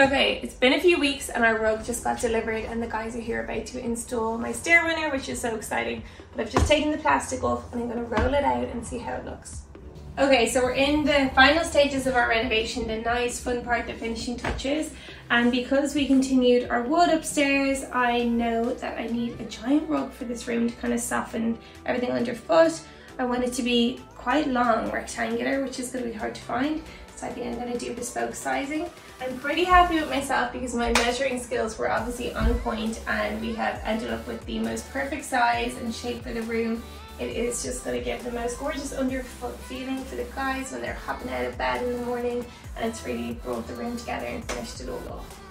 Okay, it's been a few weeks and our rug just got delivered and the guys are here about to install my stair runner, which is so exciting. But I've just taken the plastic off and I'm gonna roll it out and see how it looks. Okay, so we're in the final stages of our renovation, the nice fun part, the finishing touches. And because we continued our wood upstairs, I know that I need a giant rug for this room to kind of soften everything underfoot. I want it to be quite long, rectangular, which is gonna be hard to find. So I think I'm gonna do bespoke sizing. I'm pretty happy with myself because my measuring skills were obviously on point and we have ended up with the most perfect size and shape for the room. It is just gonna give the most gorgeous underfoot feeling for the guys when they're hopping out of bed in the morning and it's really brought the room together and finished it all off.